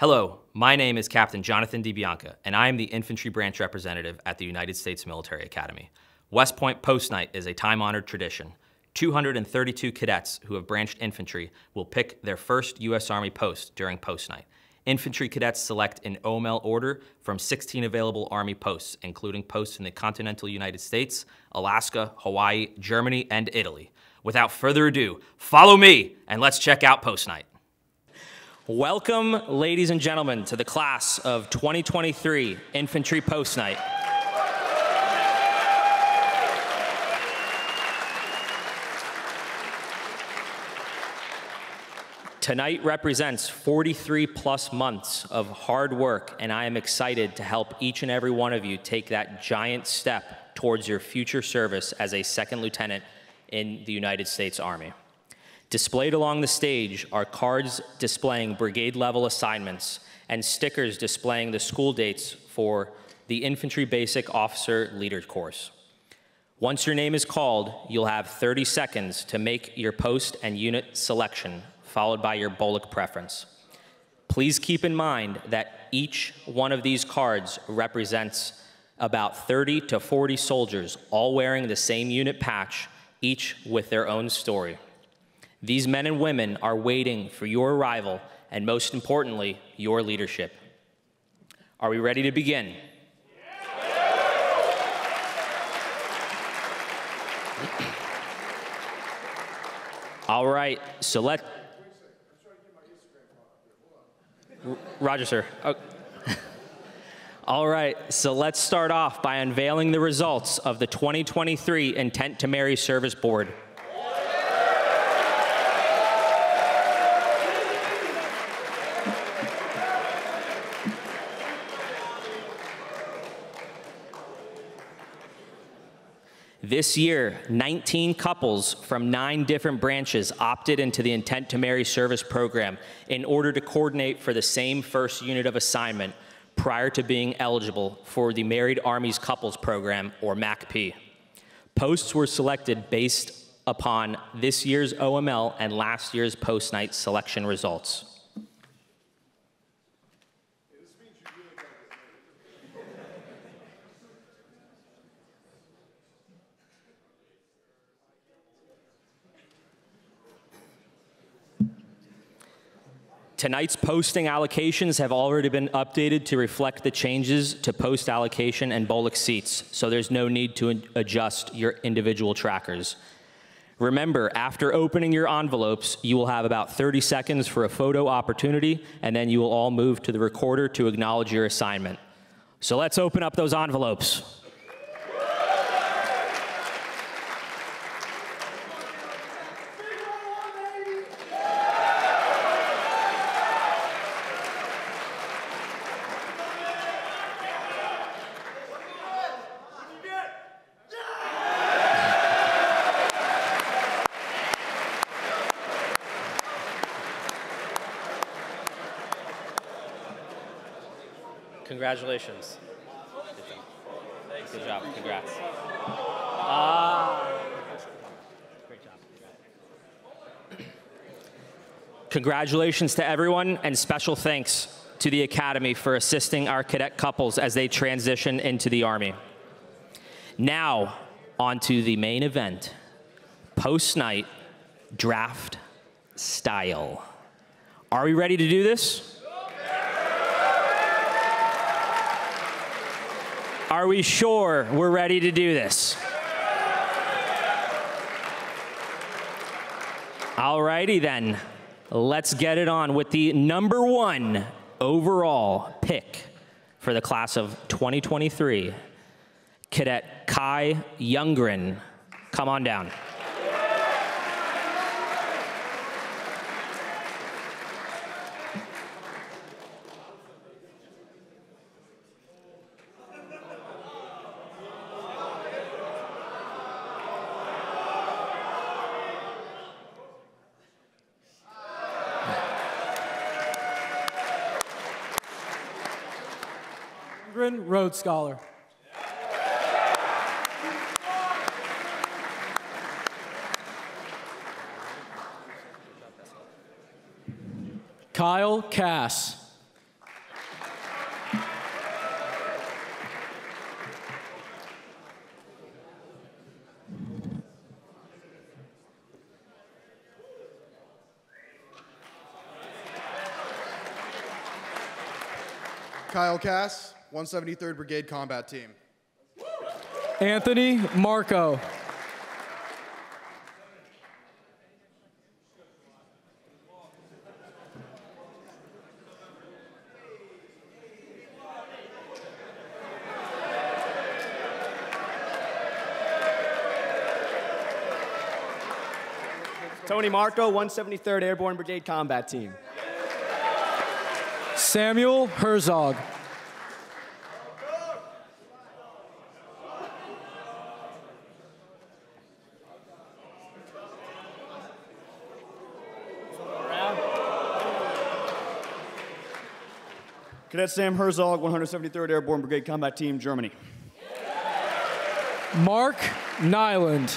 Hello, my name is Captain Jonathan DiBianca, and I am the Infantry Branch Representative at the United States Military Academy. West Point Post Night is a time-honored tradition. 232 cadets who have branched infantry will pick their first U.S. Army post during Post Night. Infantry cadets select in OML order from 16 available Army posts, including posts in the continental United States, Alaska, Hawaii, Germany, and Italy. Without further ado, follow me and let's check out Post Night. Welcome, ladies and gentlemen, to the class of 2023 Infantry Post Night. Tonight represents 43 plus months of hard work, and I am excited to help each and every one of you take that giant step towards your future service as a second lieutenant in the United States Army. Displayed along the stage are cards displaying brigade level assignments and stickers displaying the school dates for the Infantry Basic Officer Leader course. Once your name is called, you'll have 30 seconds to make your post and unit selection followed by your BOLC preference. Please keep in mind that each one of these cards represents about 30 to 40 soldiers, all wearing the same unit patch, each with their own story. These men and women are waiting for your arrival and, most importantly, your leadership. Are we ready to begin? All right, so let Roger, sir. Oh. All right, so let's start off by unveiling the results of the 2023 Intent to Marry Service Board. This year, 19 couples from nine different branches opted into the Intent to Marry service program in order to coordinate for the same first unit of assignment prior to being eligible for the Married Armies Couples Program, or MACP. Posts were selected based upon this year's OML and last year's post night selection results. Tonight's posting allocations have already been updated to reflect the changes to post allocation and BOLC seats, so there's no need to adjust your individual trackers. Remember, after opening your envelopes, you will have about 30 seconds for a photo opportunity, and then you will all move to the recorder to acknowledge your assignment. So let's open up those envelopes. Congratulations. Good job. Thanks. Good job. Congrats. Uh, great job. Congratulations to everyone, and special thanks to the Academy for assisting our cadet couples as they transition into the Army. Now, on to the main event post night draft style. Are we ready to do this? Are we sure we're ready to do this? Alrighty then, let's get it on with the number one overall pick for the class of 2023, Cadet Kai Youngren. Come on down. Truman Rhodes Scholar. Kyle Cass. Kyle Cass. 173rd Brigade Combat Team. Anthony Marco. Tony Marco, 173rd Airborne Brigade Combat Team. Samuel Herzog. Cadet Sam Herzog, 173rd Airborne Brigade Combat Team, Germany. Mark Nyland.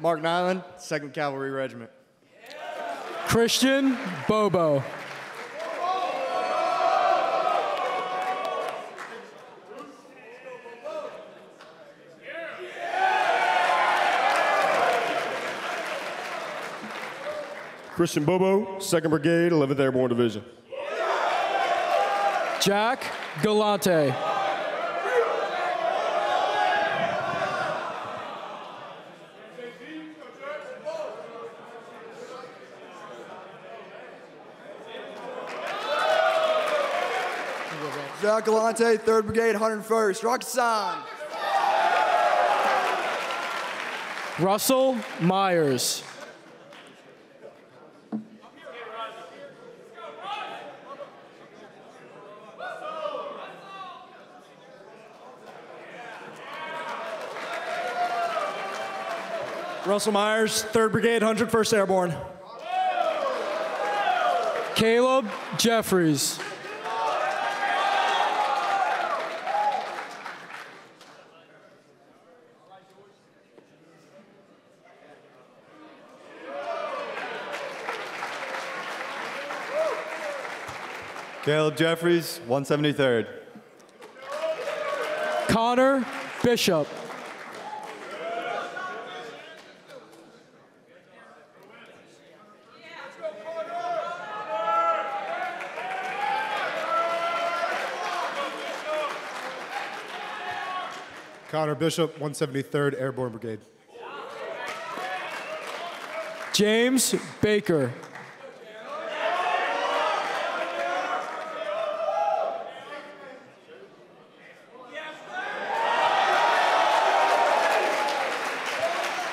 Mark Nyland, 2nd Cavalry Regiment. Christian Bobo. Christian Bobo, 2nd Brigade, 11th Airborne Division. Jack Galante. Jack Galante, 3rd Brigade, 101st. Rakkasan. Russell Myers. Russell Myers, 3rd Brigade, 101st Airborne. Caleb Jeffries. Caleb Jeffries, 173rd. Connor Bishop. Connor Bishop, 173rd Airborne Brigade. James Baker.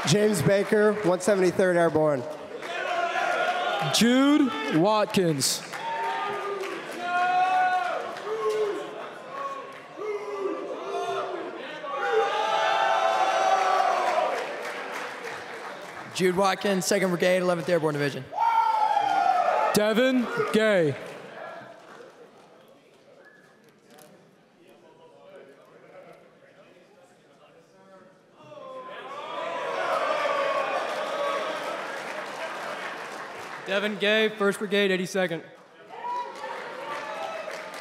James Baker, 173rd Airborne. Jude Watkins. Jude Watkins, 2nd Brigade, 11th Airborne Division. Devin Gay. Devin Gay, 1st Brigade, 82nd.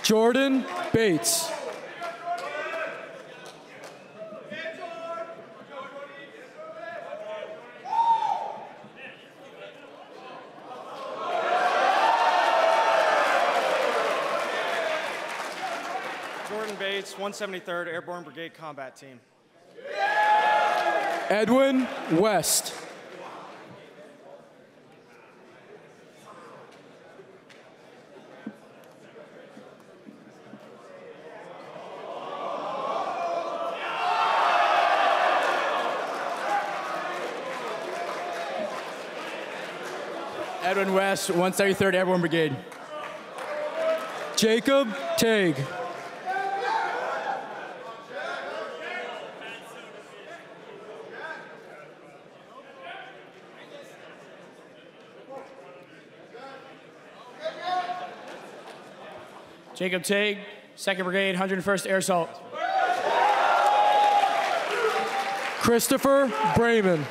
Jordan Bates. Jordan Bates, 173rd Airborne Brigade Combat Team. Edwin West. Edwin West, 173rd Airborne Brigade. Jacob Tague. Jacob Tig, 2nd Brigade, 101st Air Assault. Christopher Brayman.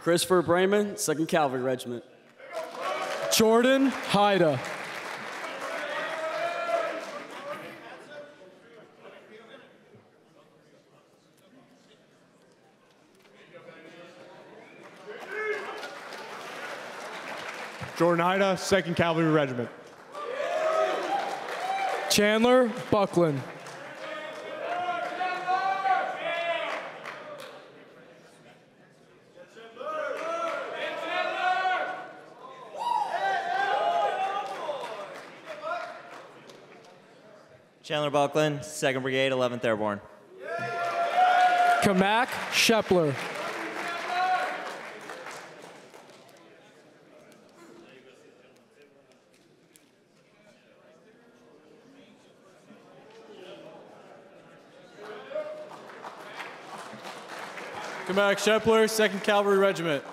Christopher Brayman, 2nd Cavalry Regiment. Jordan Haida. Jordan Ida, 2nd Cavalry Regiment. Chandler Buckland. Chandler Buckland, 2nd Brigade, 11th Airborne. Kamak Shepler. Kamak Shepler, 2nd Cavalry Regiment.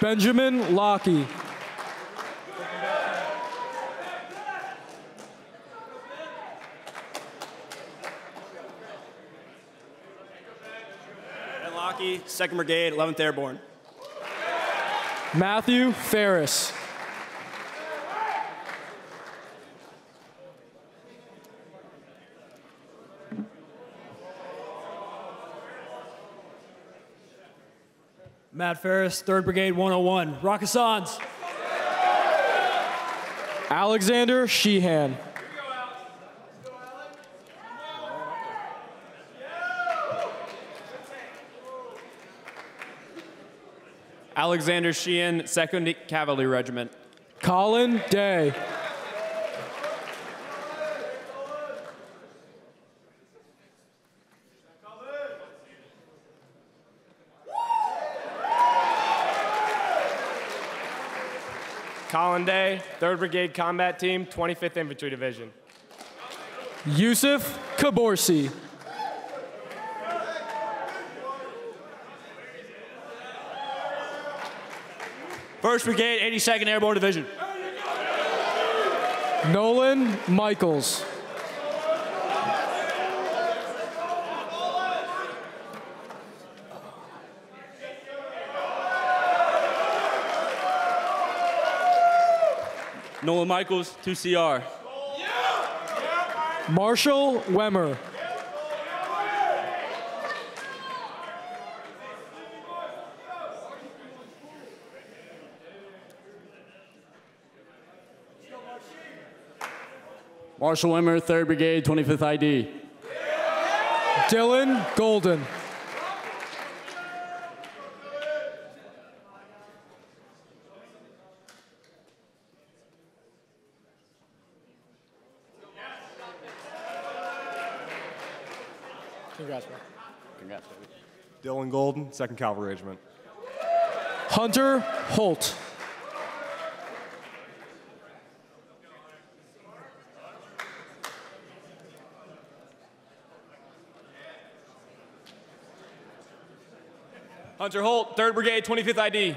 Benjamin Lockey. Ben Lockey, 2nd Brigade, 11th Airborne. Matthew Ferris. Matt Ferris, 3rd Brigade, 101. Rakkasans. Alexander Sheehan. Alexander Sheehan, 2nd Cavalry Regiment. Colin Day. Colin Day, 3rd Brigade Combat Team, 25th Infantry Division. Yusuf Kaborsi. First Brigade, 82nd Airborne Division. Nolan Michaels. Nolan Michaels, 2CR. Marshall Wemmer. Marshall Wimmer, 3rd Brigade, 25th ID. Dylan Golden. Congrats, bro. Congrats, baby. Dylan Golden, 2nd Cavalry Regiment. Hunter Holt. Hunter Holt, 3rd Brigade, 25th ID.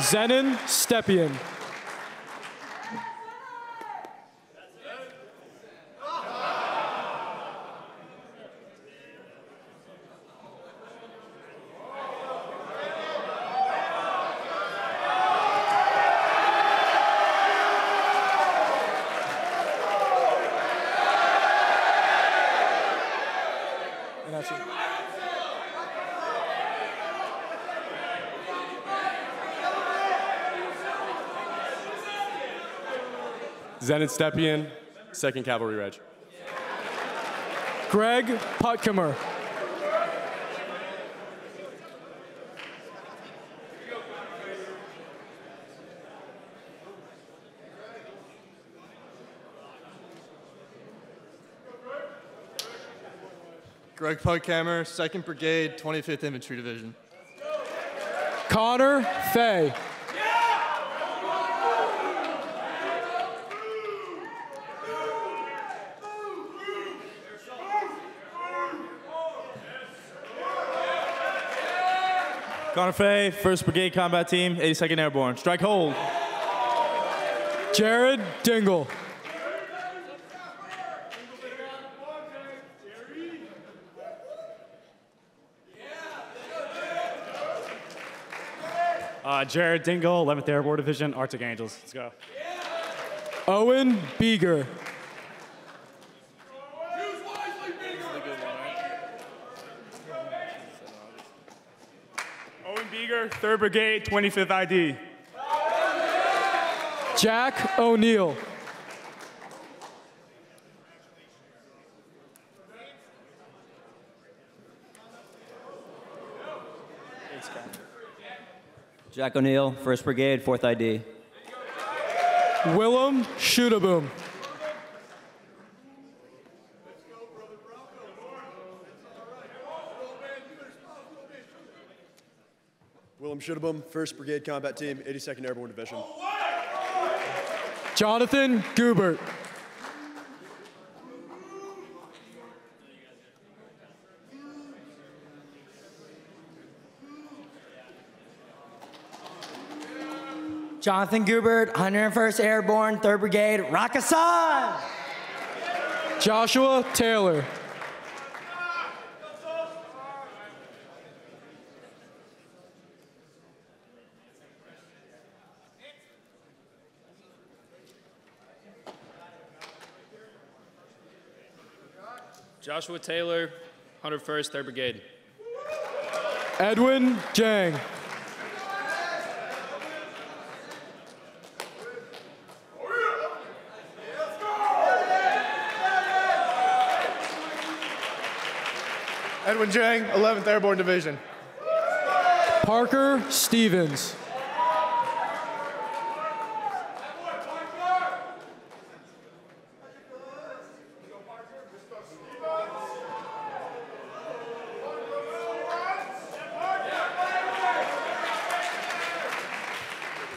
Zenon Stepien. And that's it. Zenit Stepien, 2nd Cavalry Reg. Greg Putkamer. Greg Putkamer, 2nd Brigade, 25th Infantry Division. Connor Fay. Connor Fay, 1st Brigade Combat Team, 82nd Airborne. Strike hold. Jared Dingle. Uh, Jared Dingle, 11th Airborne Division, Arctic Angels. Let's go. Owen Beeger. 3rd Brigade, 25th ID. Jack O'Neill. Jack O'Neill, 1st Brigade, 4th ID. Willem Shootaboom. Willem Shittabum, 1st Brigade Combat Team, 82nd Airborne Division. Jonathan Gubert. Jonathan Gubert, 101st Airborne, 3rd Brigade, Rakkasan. Joshua Taylor. Joshua Taylor, 101st, 3rd Brigade. Edwin Jang. Edwin Jang, 11th Airborne Division. Parker Stevens.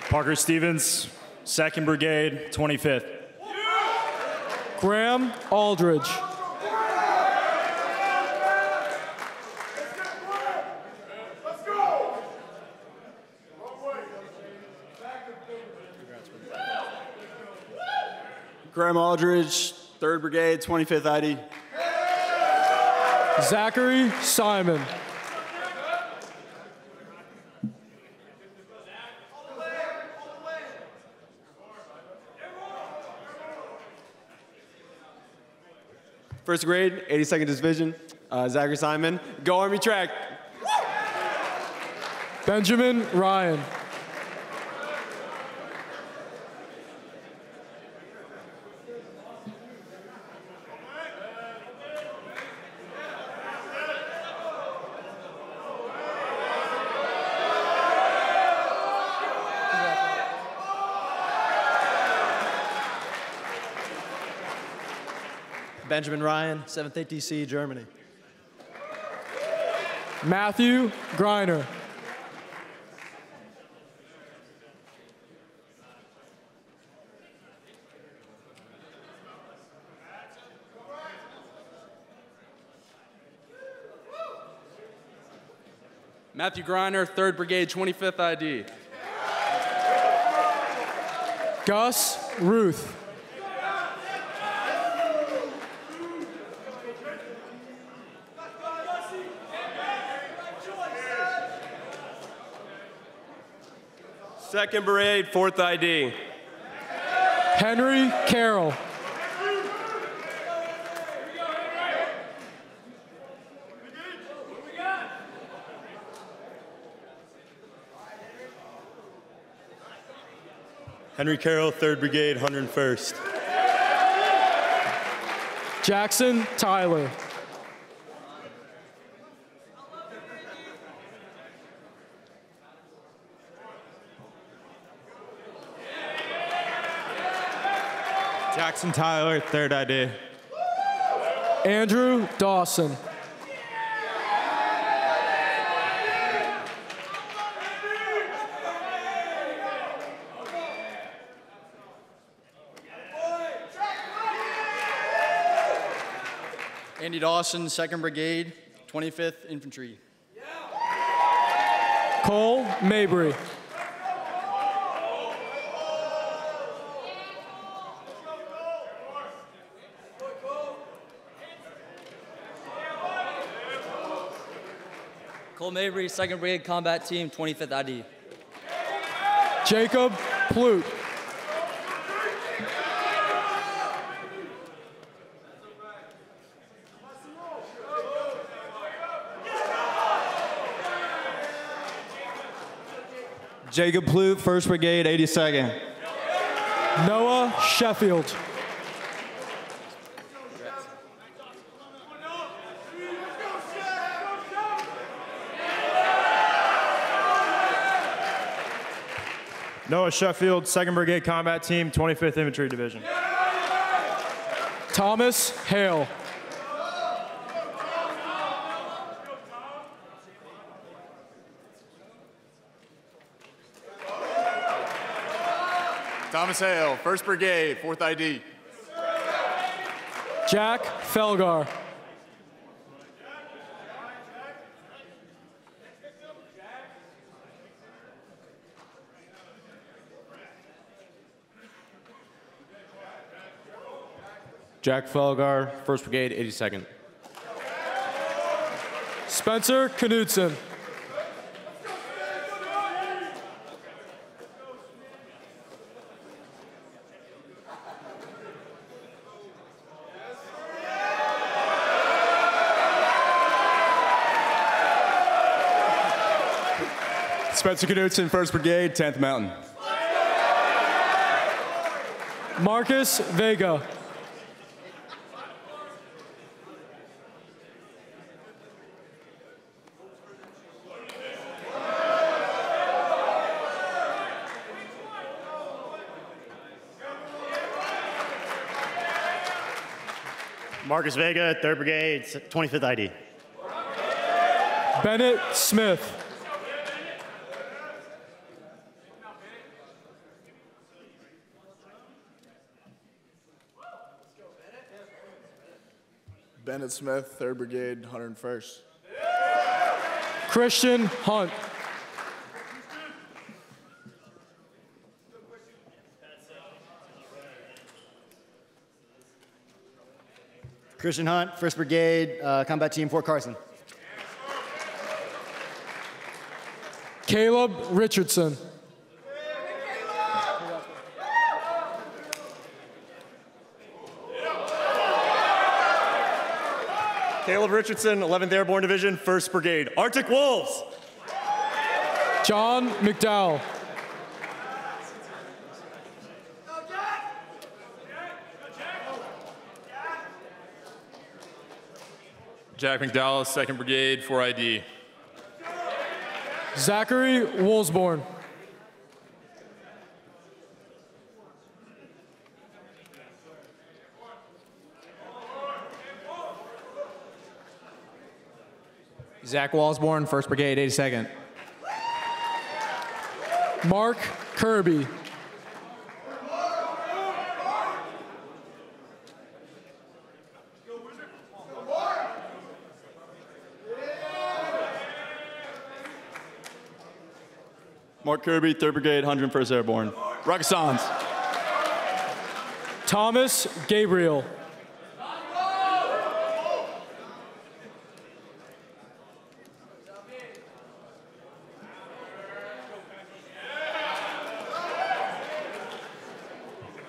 Parker Stevens, 2nd Brigade, 25th. Graham Aldridge. Graham Aldridge, 3rd Brigade, 25th ID. Zachary Simon. First grade, 82nd Division, uh, Zachary Simon. Go Army Track. Benjamin Ryan. Benjamin Ryan, 7th ATC, Germany. Matthew Griner. Matthew Griner, 3rd Brigade, 25th ID. Gus Ruth. Second Brigade, 4th ID. Henry Carroll. Henry Carroll, 3rd Brigade, 101st. Jackson Tyler. Jackson Tyler, 3rd ID. Andrew Dawson. Andy Dawson, 2nd Brigade, 25th Infantry. Cole Mabry. Mabry, 2nd Brigade Combat Team, 25th ID. Jacob Plute. Jacob Plute, 1st Brigade, 82nd. Noah Sheffield. Noah Sheffield, 2nd Brigade Combat Team, 25th Infantry Division. Thomas Hale. Thomas Hale, 1st Brigade, 4th ID. Jack Felgar. Jack Felgar, 1st Brigade, 82nd. Spencer Knudsen. Spencer Knudsen, 1st Brigade, 10th Mountain. Marcus Vega. Marcus Vega, 3rd Brigade, 25th ID. Bennett Smith. Bennett Smith, 3rd Brigade, 101st. Christian Hunt. Christian Hunt, 1st Brigade, uh, Combat Team, Fort Carson. Caleb Richardson. Caleb Richardson, 11th Airborne Division, 1st Brigade. Arctic Wolves. John McDowell. Jack McDowell, 2nd Brigade, 4ID. Zachary Woolsborne. Zach Walsborn, 1st Brigade, 82nd. Mark Kirby. Kirby, 3rd Brigade, 101st Airborne. Rakkasans. Thomas Gabriel.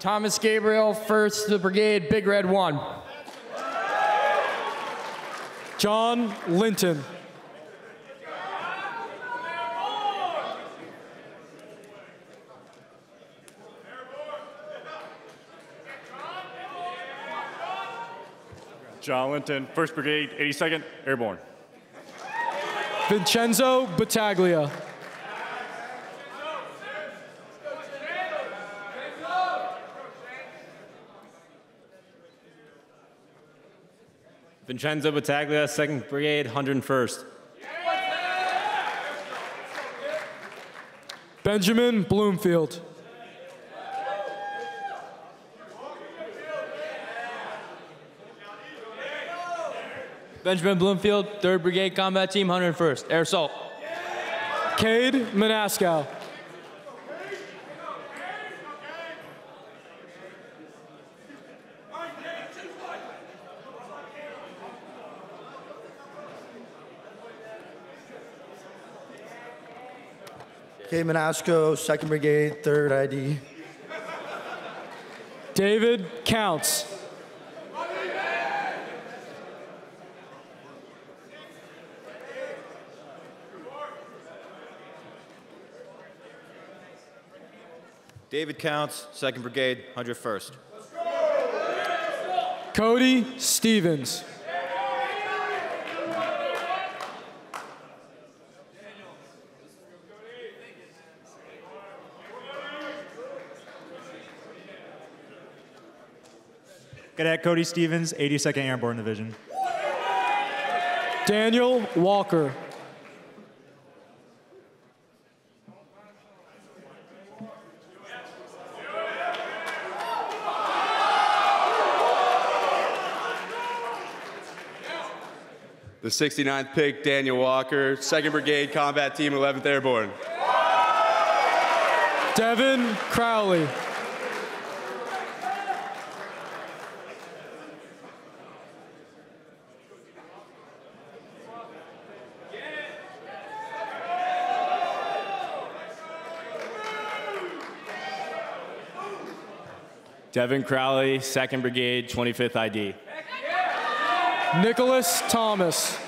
Thomas Gabriel, 1st the Brigade, Big Red 1. John Linton. John Linton, 1st Brigade, 82nd Airborne. Vincenzo Battaglia. Vincenzo Battaglia, 2nd Brigade, 101st. Benjamin Bloomfield. Benjamin Bloomfield, 3rd Brigade Combat Team, 101st. Air Assault. Cade Manaskow. Cade Manasco, 2nd Brigade, 3rd ID. David Counts. David Counts, 2nd Brigade, 101st. Cody Stevens. Cadet Cody Stevens, 82nd Airborne Division. Daniel Walker. The 69th pick, Daniel Walker, 2nd Brigade Combat Team, 11th Airborne. Devin Crowley. Devin Crowley, 2nd Brigade, 25th ID. Nicholas Thomas.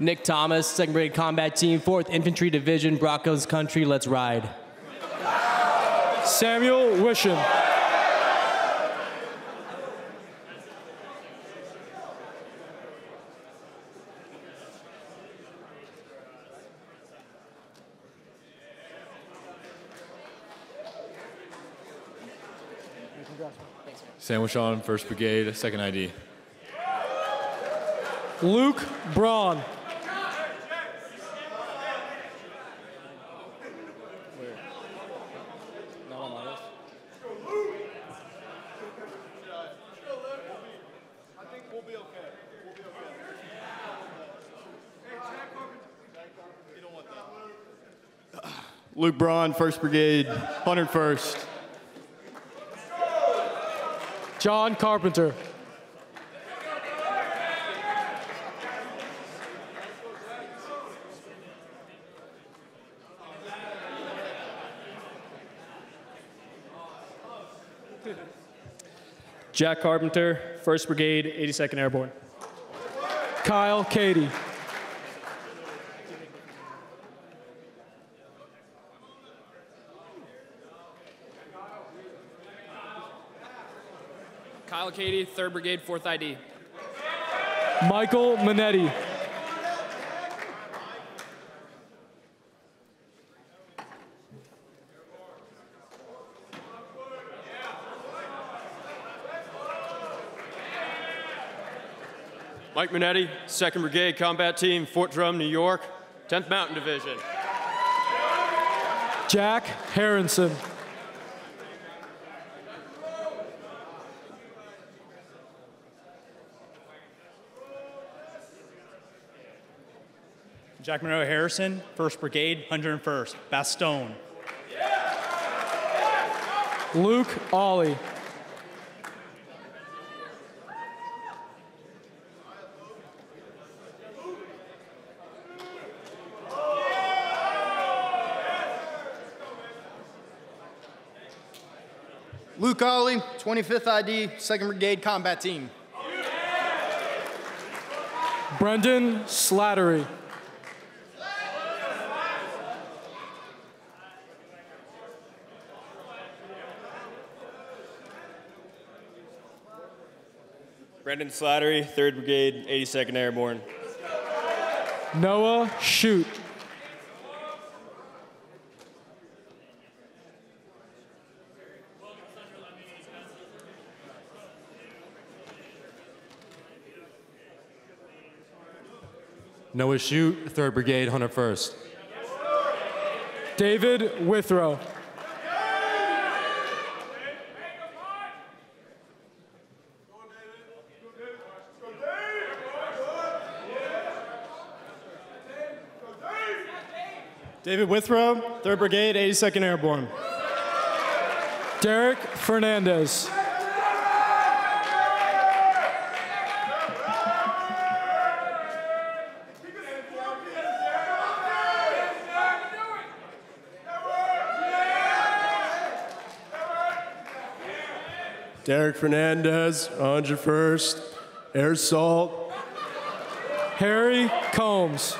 Nick Thomas, 2nd grade Combat Team, 4th Infantry Division, Broncos Country, let's ride. Samuel Wisham. Sandwich on 1st Brigade, 2nd ID. Luke Braun. Luke Braun, 1st Brigade, 101st. John Carpenter. Jack Carpenter, 1st Brigade, 82nd Airborne. Kyle Cady. Kyle Cady, 3rd Brigade, 4th ID. Michael Manetti. Mike Minetti, 2nd Brigade Combat Team, Fort Drum, New York, 10th Mountain Division. Jack Harrison. Jack Monroe Harrison, 1st Brigade, 101st. Bastogne. Luke Ollie. Luke Ollie, 25th ID, 2nd Brigade Combat Team. Brendan Slattery. Brendan Slattery, 3rd Brigade, 82nd Airborne. Noah Shoot. Noah Shoot, 3rd Brigade, 101st. David Withrow. David Withrow, 3rd Brigade, 82nd Airborne. Derek Fernandez. Derek Fernandez, 101st. Air Assault. Harry Combs.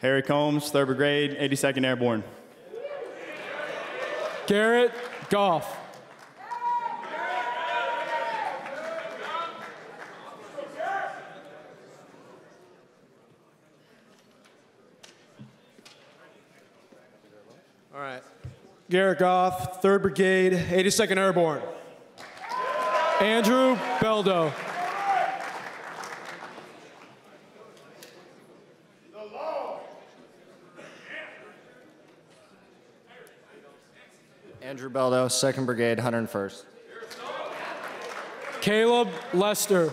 Harry Combs, 3rd Brigade, 82nd Airborne. Garrett Goff. All right. Garrett Goff, 3rd Brigade, 82nd Airborne. Andrew Beldo. Andrew Beldo, 2nd Brigade, 101st. Caleb Lester.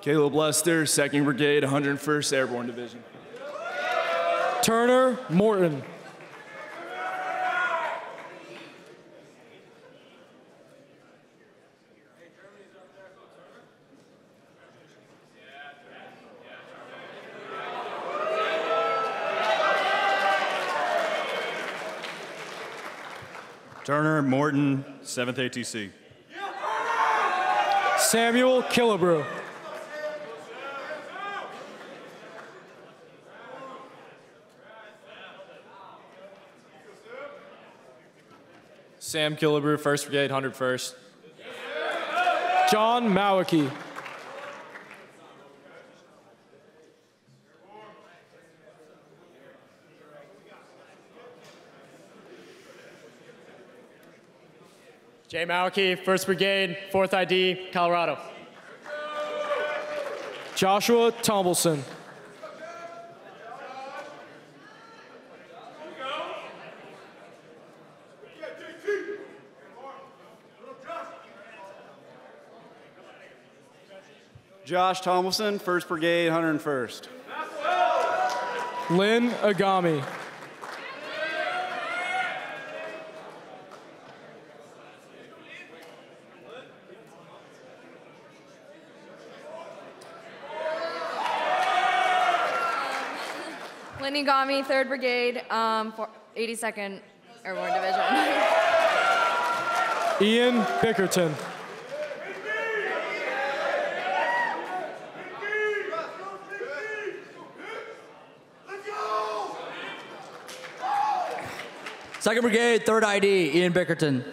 Caleb Lester, 2nd Brigade, 101st Airborne Division. Turner Morton. Turner Morton, 7th ATC. Samuel Killebrew. Sam Killebrew, 1st Brigade, 101st. John Mawaki. Jay Mawaki, 1st Brigade, 4th ID, Colorado. Joshua Tombleson. Josh Tomlinson, 1st Brigade, 101st. Lynn Agami. Lenny Gami, 3rd Brigade, um, 82nd Airborne Division. Ian Bickerton. Second Brigade, Third ID, Ian Bickerton.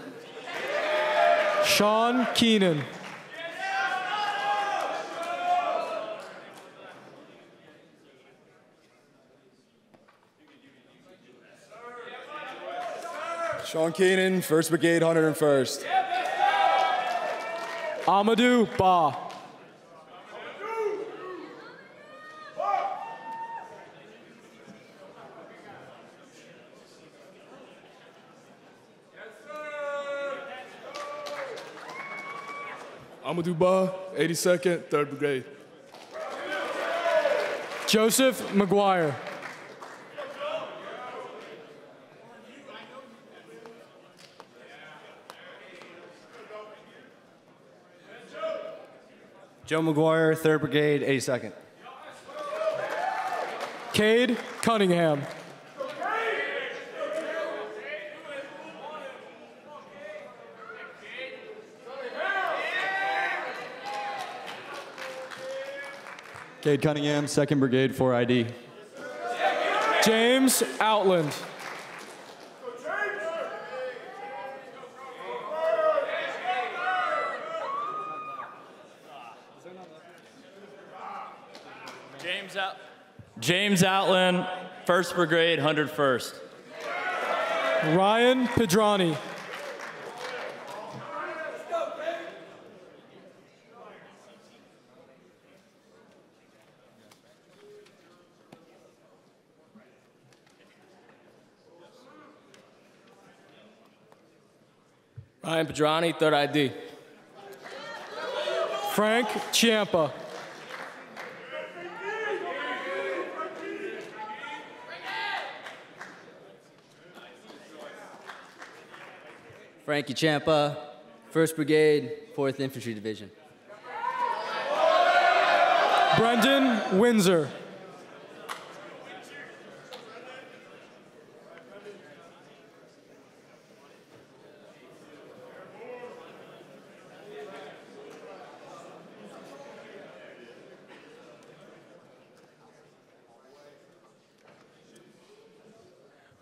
Sean Keenan. Sean Keenan, 1st Brigade, 101st. Amadou Ba. Amadou Ba, 82nd, 3rd Brigade. Joseph McGuire. Joe McGuire, 3rd Brigade, 82nd. Cade Cunningham. Cade Cunningham, 2nd Brigade, 4 ID. James Outland. James Outland, 1st Brigade, 101st. Ryan Pedrani. Ryan Pedrani, third ID. Frank Ciampa. Frankie Champa, 1st Brigade, 4th Infantry Division. Brendan Windsor.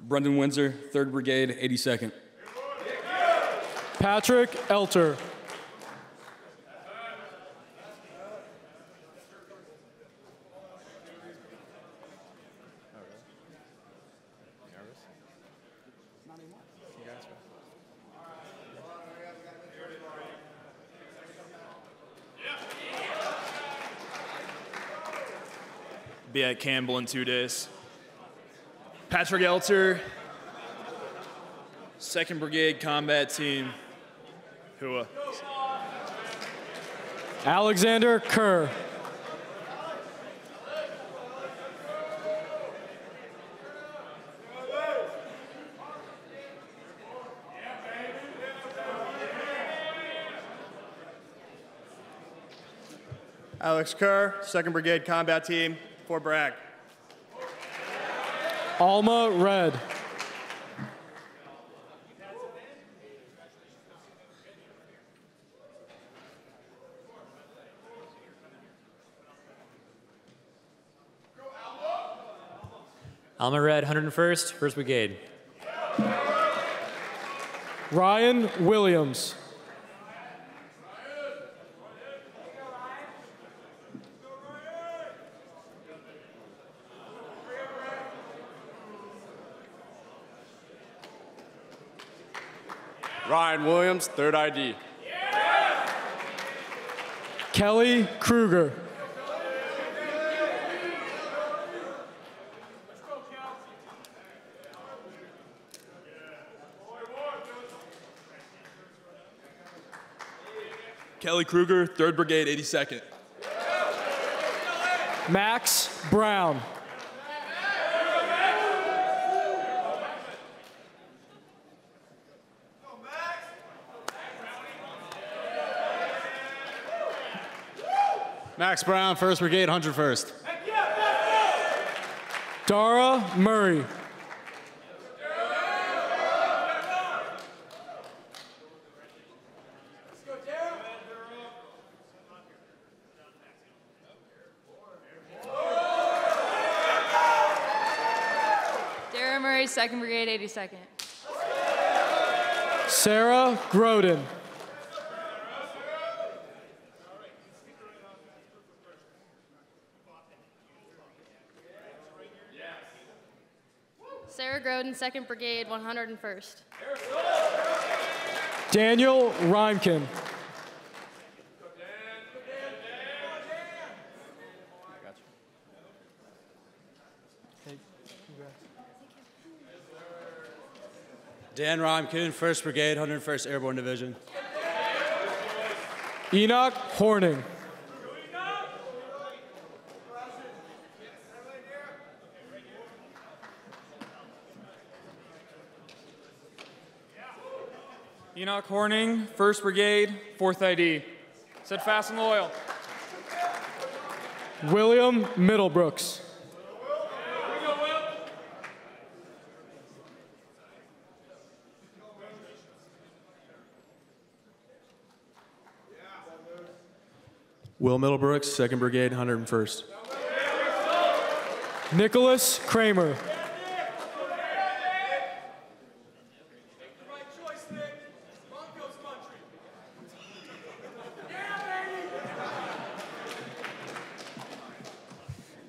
Brendan Windsor, 3rd Brigade, 82nd. Patrick Elter. Be at Campbell in two days. Patrick Elter, 2nd Brigade Combat Team, Hooah. Alexander Kerr. Alex Kerr, 2nd Brigade Combat Team, Fort Bragg. Alma Red. Alma Red, 101st, 1st Brigade. Ryan Williams. Ryan Williams, third ID. Kelly Kruger. Kelly Kruger, 3rd Brigade, 82nd. Max Brown. Max Brown, 1st Brigade, 101st. Dara Murray. 2nd Brigade, 82nd. Sarah Groden. Sarah Groden, 2nd Brigade, 101st. Daniel Reinkin. Dan Romkin, 1st Brigade, 101st Airborne Division. Enoch Horning. Enoch Horning, 1st Brigade, 4th ID. Steadfast and loyal. William Middlebrooks. Will Middlebrooks, 2nd Brigade, 101st. Nicholas Kramer.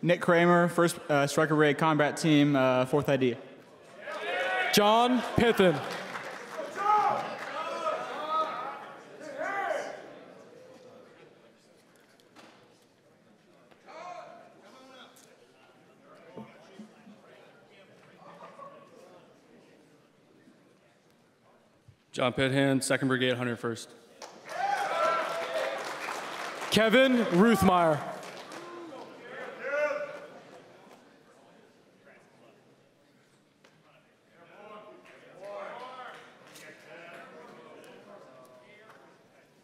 Nick Kramer, 1st uh, Striker Brigade Combat Team, uh, 4th ID. John Pithen. John Pithan, 2nd Brigade, 101st. Kevin Ruthmeyer.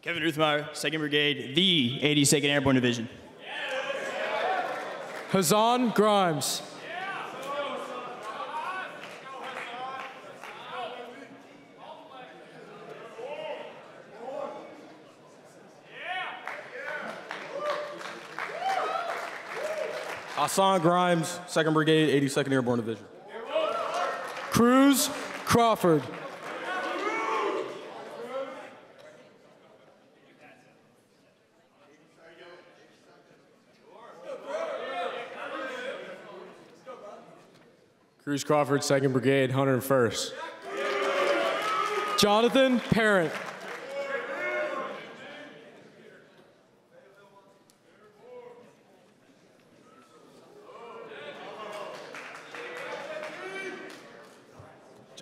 Kevin Ruthmeyer, 2nd Brigade, the 82nd Airborne Division. Hazan Grimes. Hassan Grimes, 2nd Brigade, 82nd Airborne Division. Cruz Crawford. Cruz Crawford, 2nd Brigade, 101st. Jonathan Parent.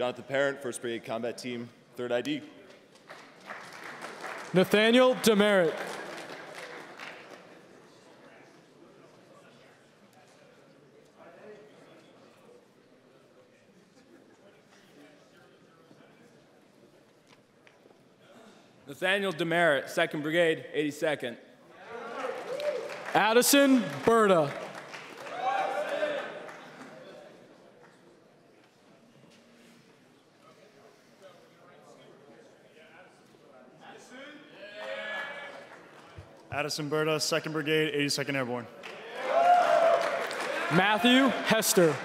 Jonathan Parent, 1st Brigade Combat Team, 3rd ID. Nathaniel Demerit. Nathaniel Demerit, 2nd Brigade, 82nd. Addison Berta. Addison Berta, 2nd Brigade, 82nd Airborne. Matthew Hester.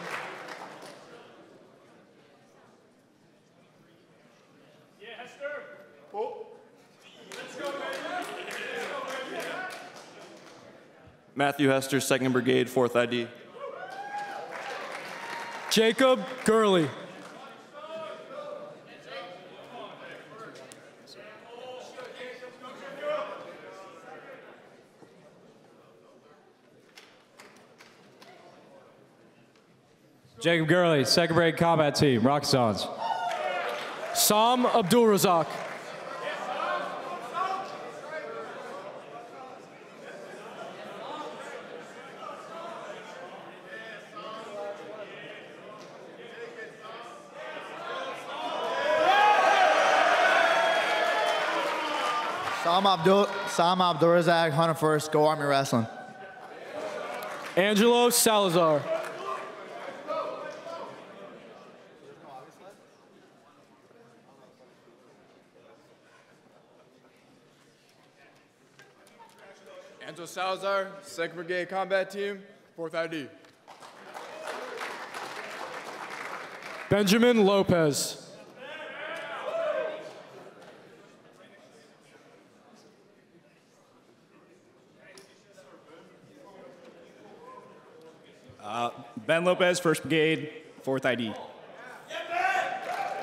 Matthew Hester, 2nd Brigade, 4th ID. Jacob Gurley. Jacob Gurley, 2nd Brigade Combat Team, Rakkasans. Sam Abdulrazak. Sam Abdul Sam Abdulrazak, 101st, Go Army Wrestling. Angelo Salazar. Angelo Salazar, 2nd Brigade Combat Team, 4th ID. Benjamin Lopez. Uh, ben Lopez, 1st Brigade, 4th ID.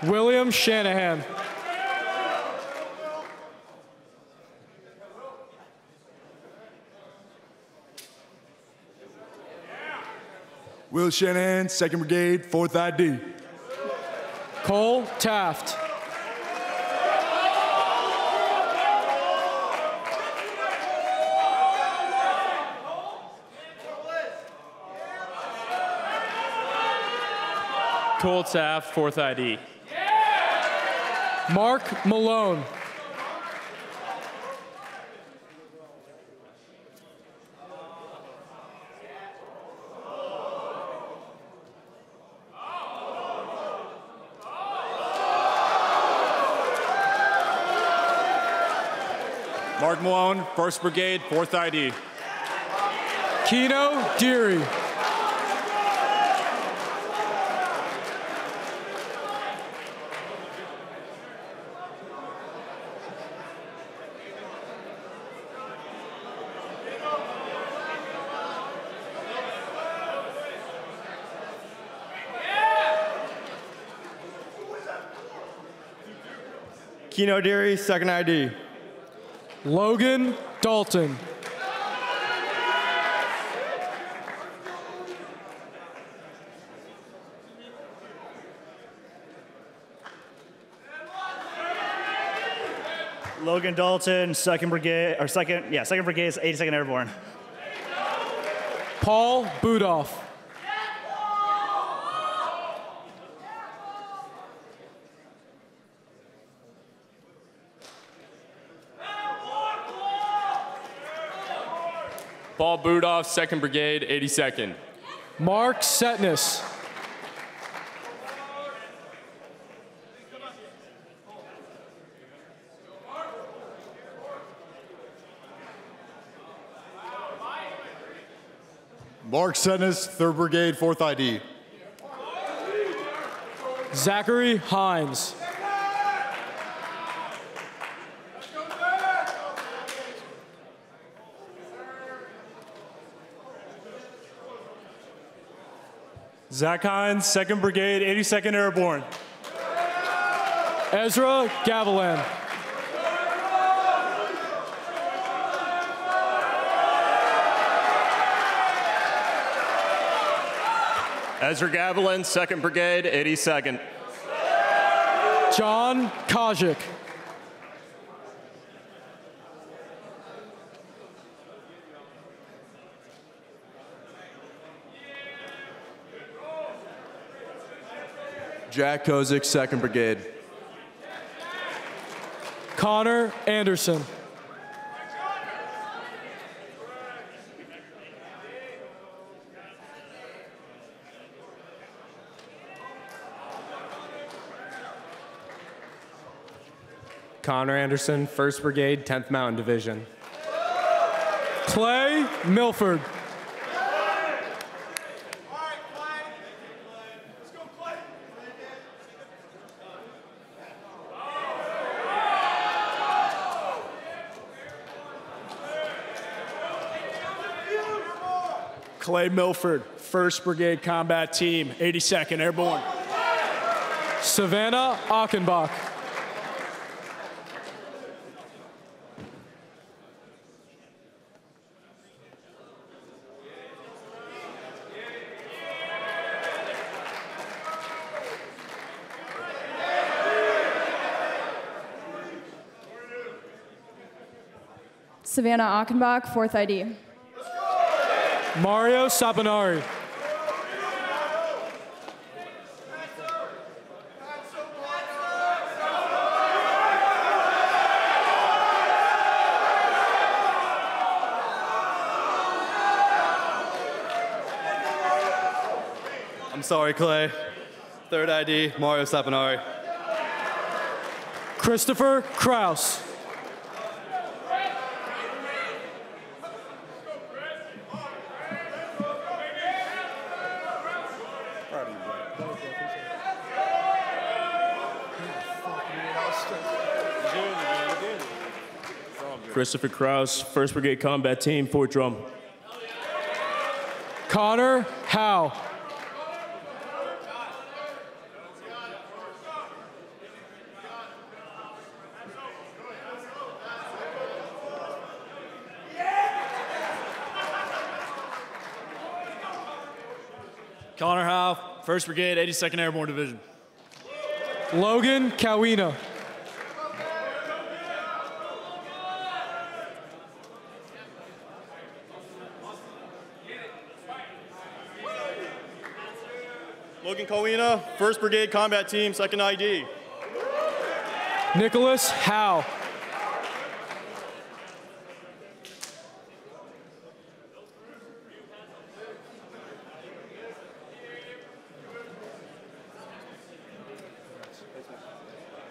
William Shanahan. Will Shanahan, 2nd Brigade, 4th ID. Cole Taft. Cole Taft, 4th ID. Mark Malone. Mark Malone, 1st Brigade, 4th ID. Keno Deary. Keno Deary, 2nd ID. Logan Dalton. Logan Dalton, 2nd Brigade, or 2nd, yeah, 2nd Brigade, 82nd Airborne. Paul Budoff. Paul Budoff, 2nd Brigade, 82nd. Mark Setness. Mark Setness, 3rd Brigade, 4th ID. Zachary Hines. Zach Hines, 2nd Brigade, 82nd Airborne. Ezra Gavilan. Ezra Gavilan, 2nd Brigade, 82nd. John Kajik. Jack Kozik, 2nd Brigade. Connor Anderson. Connor Anderson, 1st Brigade, 10th Mountain Division. Clay Milford. Clay Milford, 1st Brigade Combat Team, 82nd Airborne. Savannah Achenbach. Savannah Achenbach, 4th ID. Mario Saponari. I'm sorry, Clay. Third ID, Mario Saponari. Christopher Kraus. Christopher Kraus, 1st Brigade Combat Team, Fort Drum. Connor Howe. Connor Howe, 1st Brigade, 82nd Airborne Division. Logan Kawina. Logan Colina, 1st Brigade Combat Team, 2nd ID. Nicholas Howe.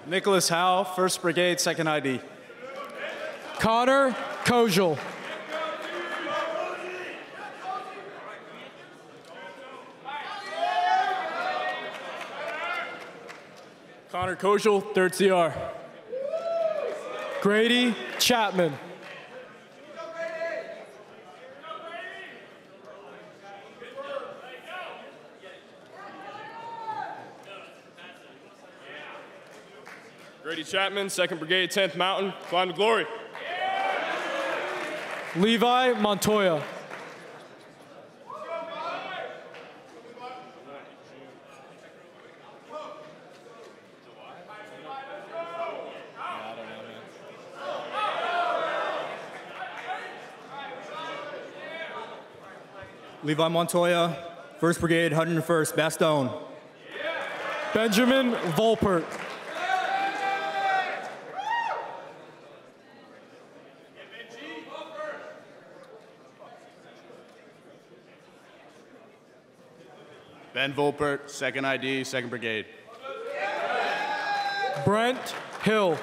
Nicholas Howe, 1st Brigade, 2nd ID. Connor Kojal. Connor Koschel, 3rd CR. Grady Chapman. Grady Chapman, 2nd Brigade, 10th Mountain, climb to glory. Levi Montoya. Levi Montoya, 1st Brigade, 101st, Bastogne. Benjamin Volpert. Ben Volpert, 2nd ID, 2nd Brigade. Brent Hill.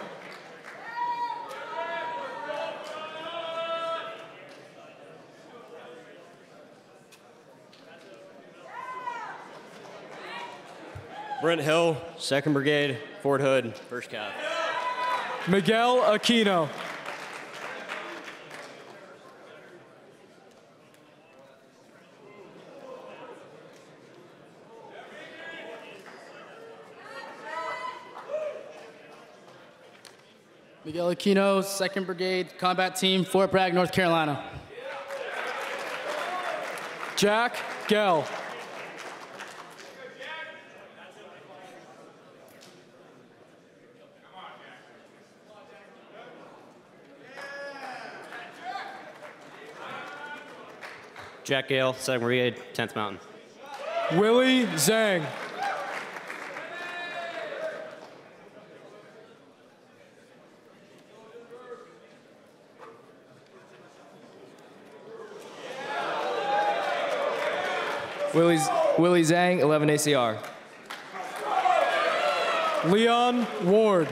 Brent Hill, 2nd Brigade, Fort Hood, 1st Cav. Miguel Aquino. Miguel Aquino, 2nd Brigade Combat Team, Fort Bragg, North Carolina. Jack Gell. Jack Gale, 2nd Brigade, 10th Mountain. Willie Zhang. Willie, Willie Zhang, 11 ACR. Leon Ward.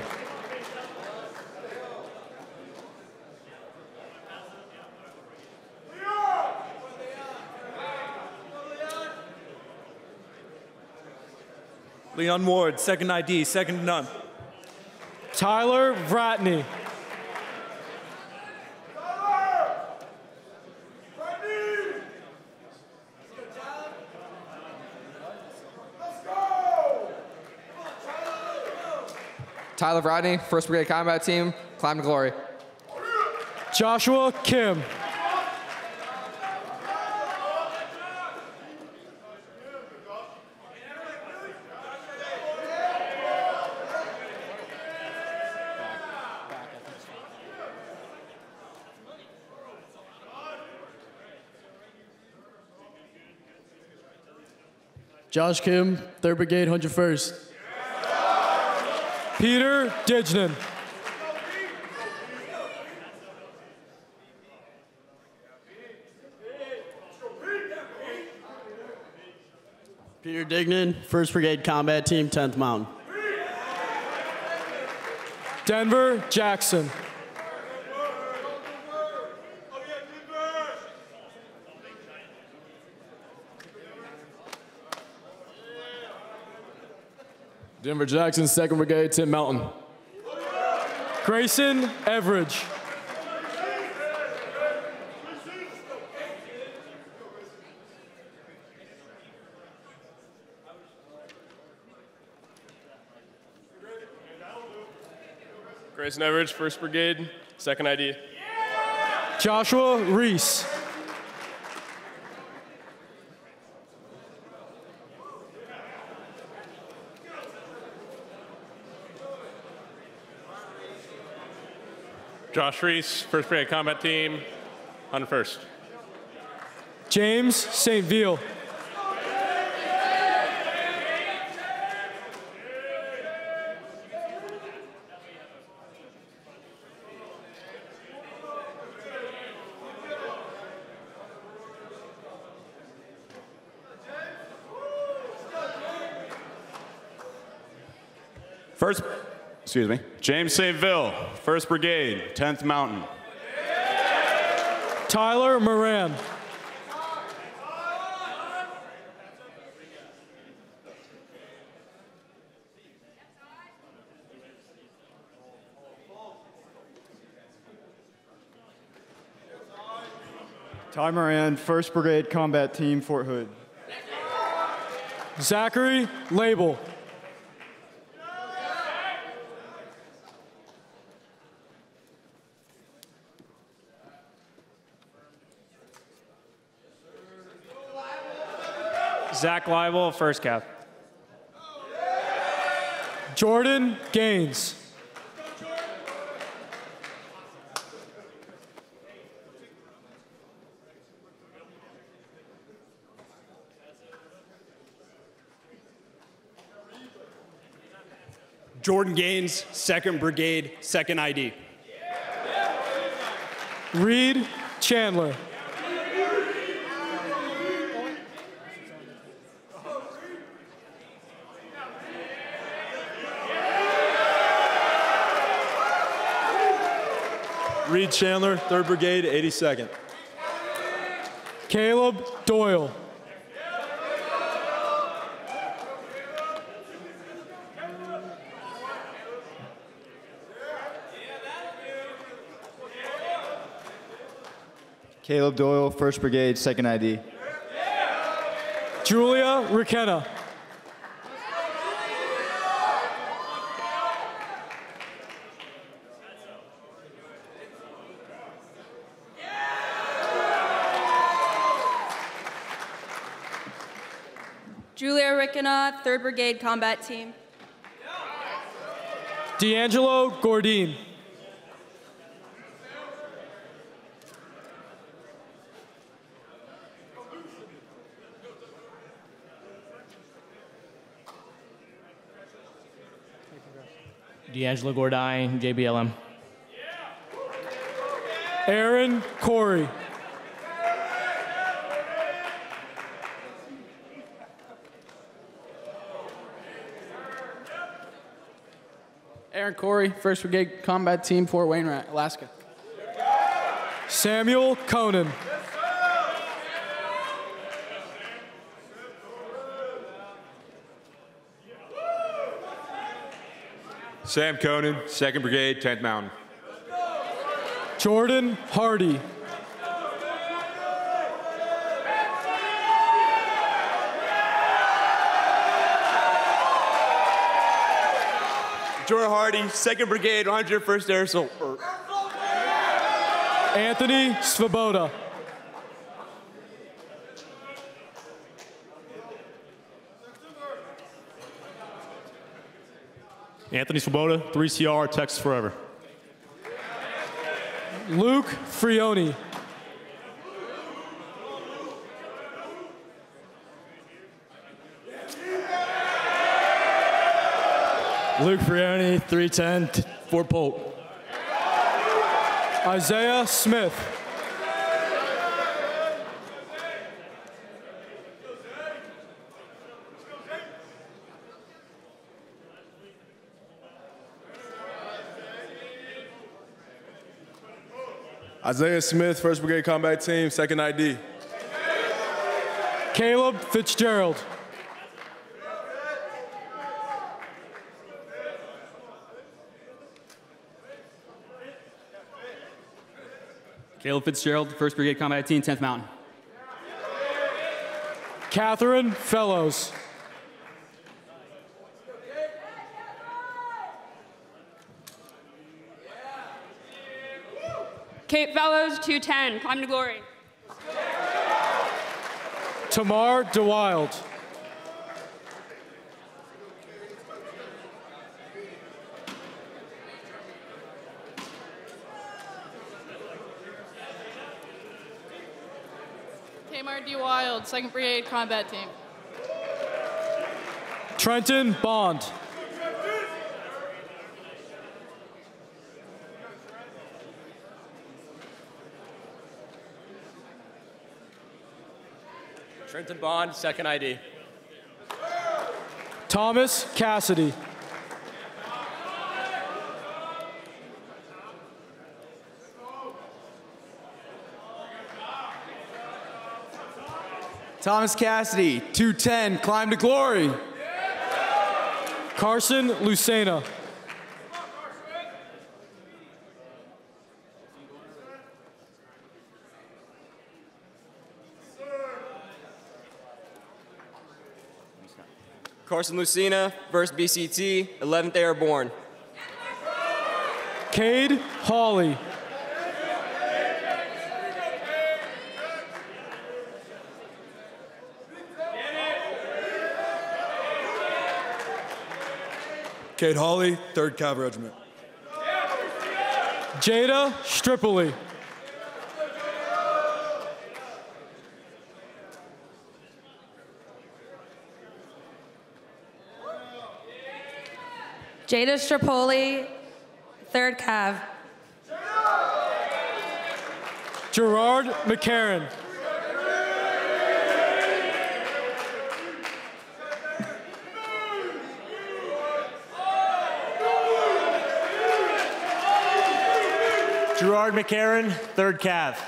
Leon Ward, second ID, second to none. Tyler Vratney. Tyler Rodney, 1st Brigade Combat Team, Climb to Glory. Joshua Kim. Josh Kim, 3rd Brigade, 101st. Peter Dignan. Peter Dignan, 1st Brigade Combat Team, 10th Mountain. Denver Jackson. Denver Jackson, 2nd Brigade, 10th Mountain. Grayson Everidge. Grayson Everidge, 1st Brigade, 2nd ID. Joshua Reese. Josh Reese, 1st Brigade Combat Team, 101st. James St. Ville. First, excuse me, James St. Ville, 1st Brigade, 10th Mountain. Tyler Moran. Ty Moran, 1st Brigade Combat Team, Fort Hood. Zachary Label. Zach Leibel, first Cav. Jordan Gaines. Jordan Gaines, 2nd Brigade, 2nd ID. Reed Chandler. Reed Chandler, 3rd Brigade, 82nd. Caleb Doyle. Caleb Doyle, 1st Brigade, 2nd ID. Julia Rikenna. Julia 3rd Brigade Combat Team. D'Angelo Gordine. D'Angelo Gordine, JBLM. Aaron Corey. Aaron Corey, 1st Brigade Combat Team, Fort Wainwright, Alaska. Samuel Conan. Sam Conan, 2nd Brigade, 10th Mountain. Jordan Hardy. Jordan Hardy, 2nd Brigade, 101st Air Assault. Anthony Svoboda. Anthony Swoboda, 3CR, Texas Forever. Luke Frioni. Luke Frioni, 310, t- Fort Polk. Isaiah Smith. Isaiah Smith, 1st Brigade Combat Team, 2nd ID. Caleb Fitzgerald. Caleb Fitzgerald, 1st Brigade Combat Team, 10th Mountain. Catherine Fellows. Kate Fellows, 210, Climb to Glory. Tamar DeWild. Tamar DeWild, 2nd Brigade Combat Team. Trenton Bond. Trenton Bond, 2nd ID. Thomas Cassidy. Thomas Cassidy, 210, Climb to Glory. Carson Lucena. Carson Lucina, 1st BCT, 11th Airborne. Cade Hawley. Kate Hawley, 3rd Cav Regiment. Jada Stripoli. Jada Strapoli, 3rd Cav. Gerard McCarron. Gerard McCarron, third Cav.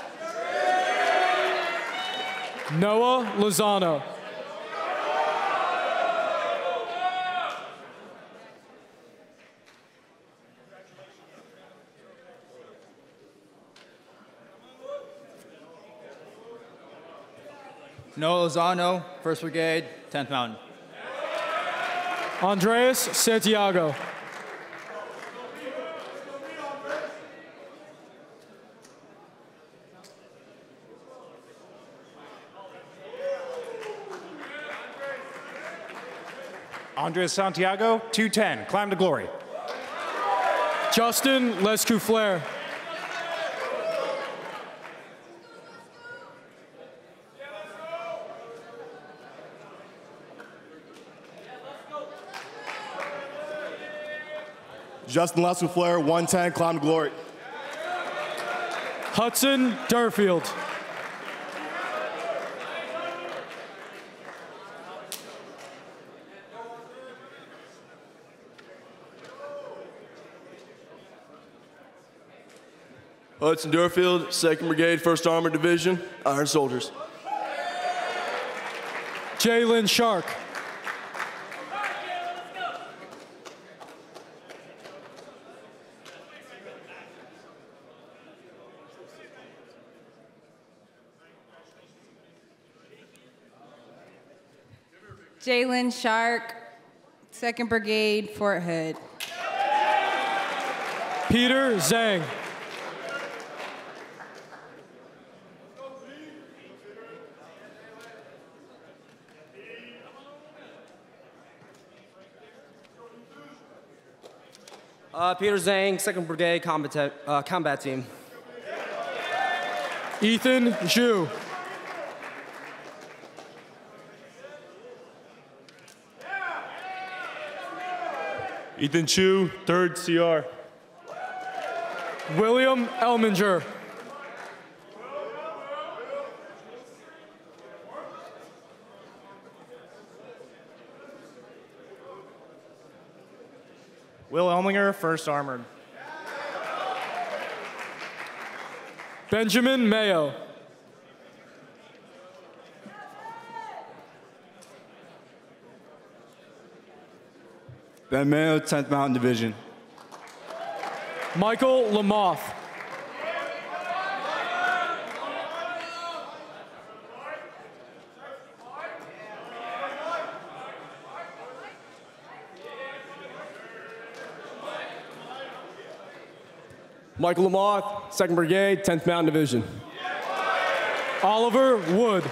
Noah Lozano. Noah Lozano, 1st Brigade, 10th Mountain. Andreas Santiago. Andres Santiago, 210, climb to glory. Justin Lescouflair. Justin Lescouflair, 110, climb to glory. Hudson Durfield. Hudson Durfield, 2nd Brigade, 1st Armored Division, Iron Soldiers. Jalen Shark. Jalen Shark, 2nd Brigade, Fort Hood. Peter Zhang. Uh, Peter Zhang, 2nd Brigade Combat, uh, combat Team. Ethan Zhu. Ethan Chu, third CR. William Elminger. Will first armored. Benjamin Mayo. Ben Mayo, 10th Mountain Division. Michael Lamoth. Michael Lamoth, 2nd Brigade, 10th Mountain Division. Oliver Wood.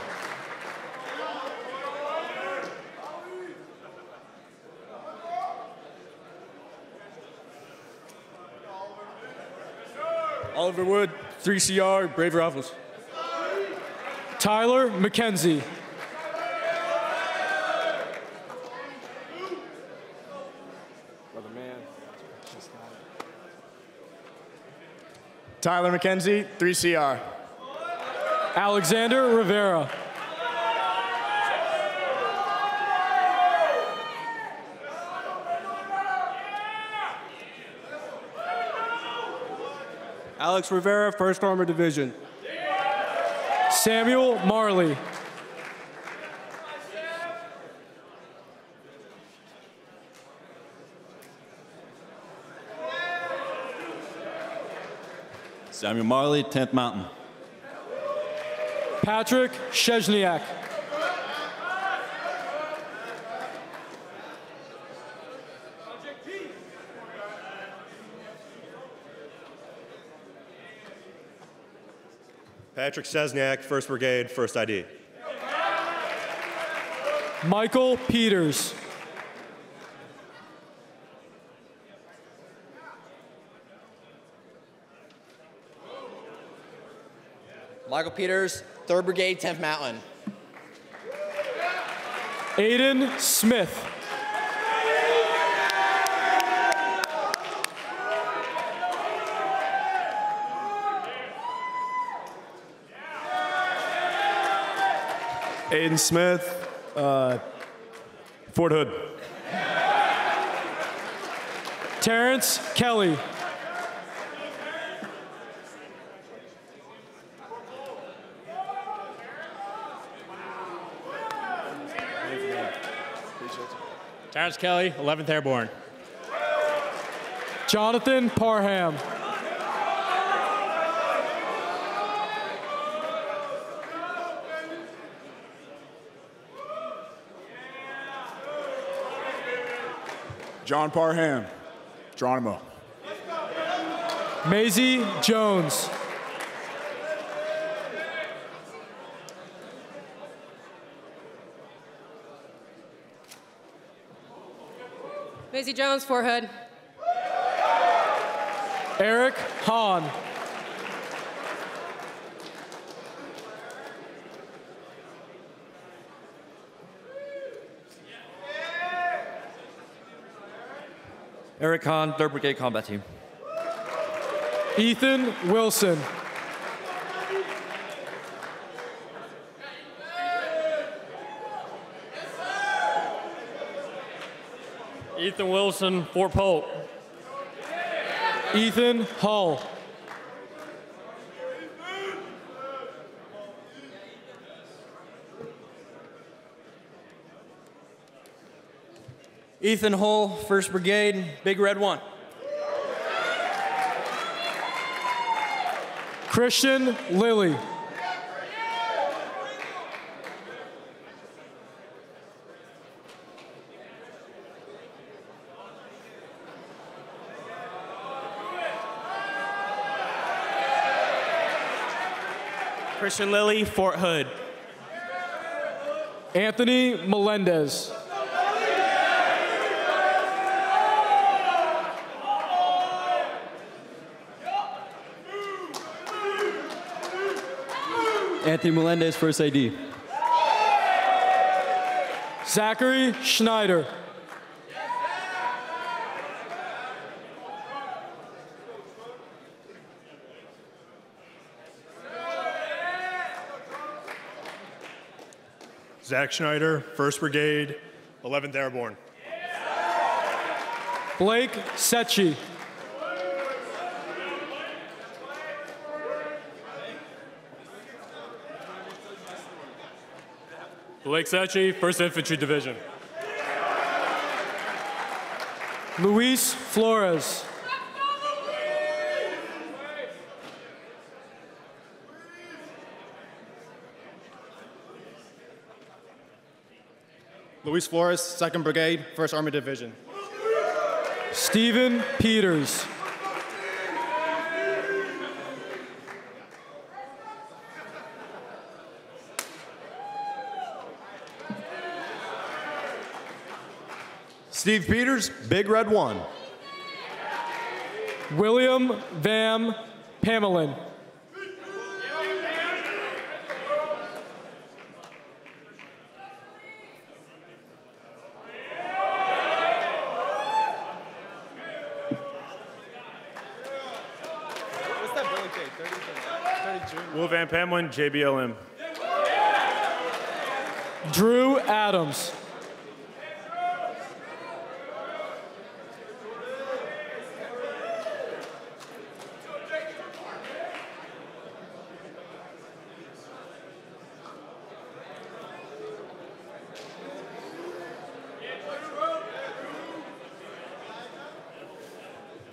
Oliver Wood, 3CR, Brave Rifles. Tyler McKenzie. Tyler McKenzie, 3CR. Alexander Rivera. Alex Rivera, 1st Armor Division. Samuel Marley. Samuel Marley, 10th Mountain. Patrick Shezniak. Patrick Sesniak, 1st Brigade, 1st ID. Michael Peters. Michael Peters, 3rd Brigade, 10th Mountain. Aiden Smith. Aiden Smith, uh, Fort Hood. Terrence Kelly. Terrence Kelly, 11th Airborne. Jonathan Parham. John Parham, Geronimo. Maisie Jones. Maisie Jones, Fort Hood. Eric Hahn. Eric Hahn, 3rd Brigade Combat Team. Ethan Wilson. Ethan Wilson, Fort Polk. Ethan Hull. Ethan Hull, 1st Brigade, Big Red 1. Christian Lilly. Christian Lilly, Fort Hood. Anthony Melendez. Anthony Melendez, first AD. Zachary Schneider. Zach Schneider, 1st Brigade, 11th Airborne. Blake Setchi. Blake Sechi, 1st Infantry Division. Luis Flores. Luis Flores, 2nd Brigade, 1st Army Division. Stephen Peters. Steve Peters, Big Red 1. William Vam Pamelin. What's that Billy K? 30, 30 Will Van Pamlin, JBLM. Drew Adams.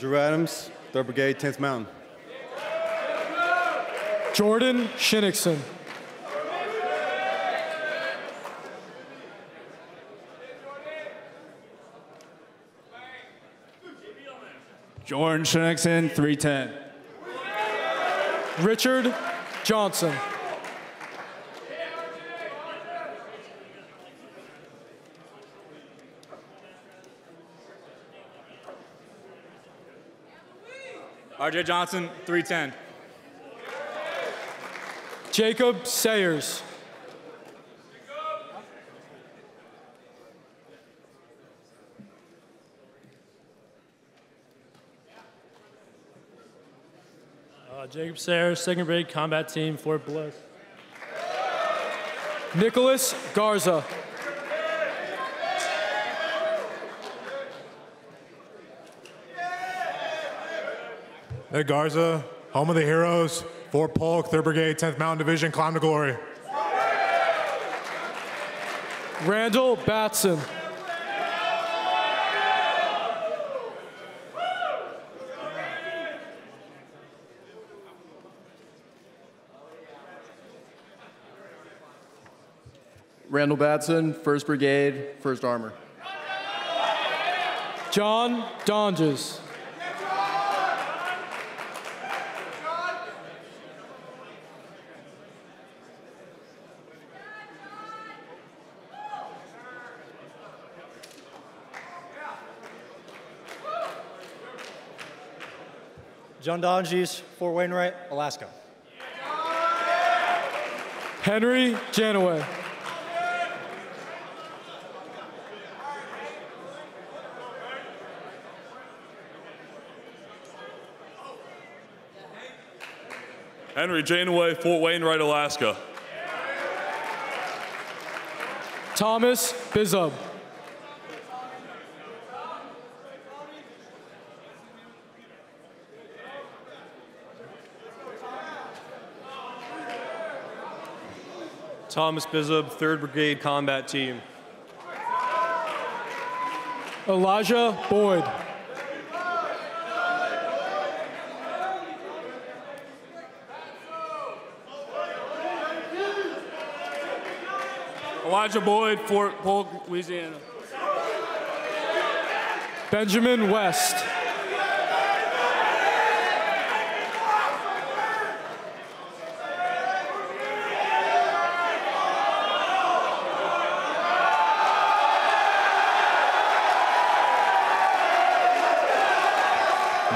Drew Adams, 3rd Brigade, 10th Mountain. Jordan Shinnickson. Jordan Shinnickson, 310. Richard Johnson. RJ Johnson, 310. Jacob Sayers. Uh, Jacob Sayers, second grade combat team, Fort Bliss. Nicholas Garza. Nick Garza, home of the heroes, Fort Polk, 3rd Brigade, 10th Mountain Division, climb to glory. Randall Batson. Randall Batson, 1st Brigade, 1st Armor. John Donges. John Donges, Fort Wainwright, Alaska. Henry Janaway. Henry Janeway, Fort Wainwright, Alaska. Thomas Bizub. Thomas Bizub, 3rd Brigade Combat Team. Elijah Boyd. Elijah Boyd, Fort Polk, Louisiana. Benjamin West.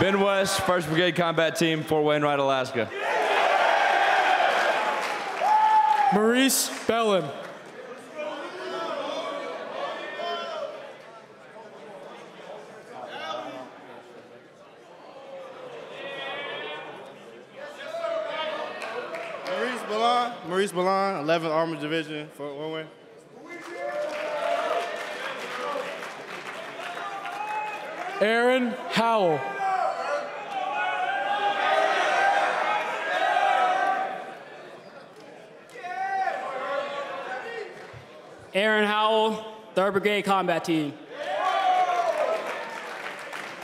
Ben West, 1st Brigade Combat Team, Fort Wainwright, Alaska. Maurice Bellin. Maurice Ballon, Maurice Ballon, 11th Armored Division, Fort Wayne. Aaron Howell. Aaron Howell, 3rd Brigade Combat Team.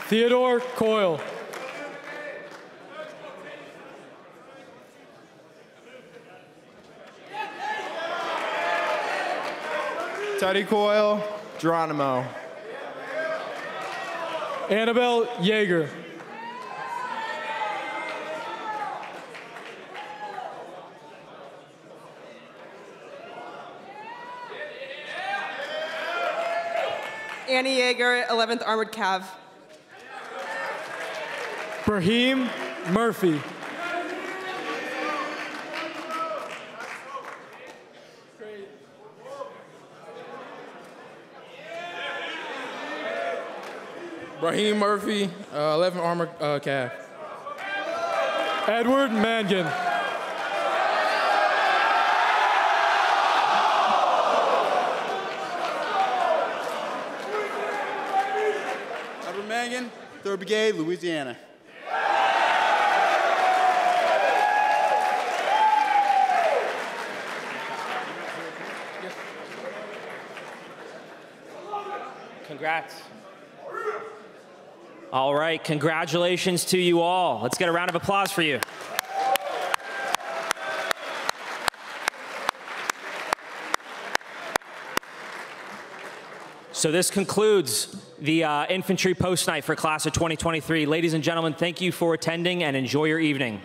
Theodore Coyle. Teddy Coyle, Geronimo. Annabelle Yeager. Annie Yeager, 11th Armored Cav. Brahim Murphy. Raheem Murphy, uh, 11 Armor uh, Cav. Edward Mangan. 3rd Brigade, Louisiana. Congrats. All right, congratulations to you all. Let's get a round of applause for you. So this concludes the uh, infantry post night for class of 2023. Ladies and gentlemen, thank you for attending and enjoy your evening.